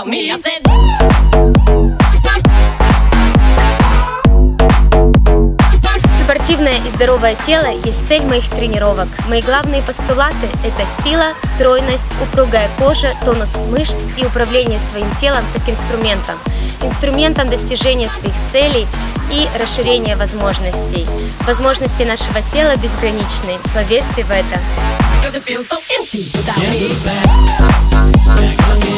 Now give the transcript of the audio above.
I said. Спортивное и здоровое тело есть цель моих тренировок. Мои главные постулаты – это сила, стройность, упругая кожа, тонус мышц и управление своим телом как инструментом. Инструментом достижения своих целей и расширения возможностей. Возможности нашего тела безграничны, поверьте в это. Cause it feels so empty without Yes, me.